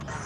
you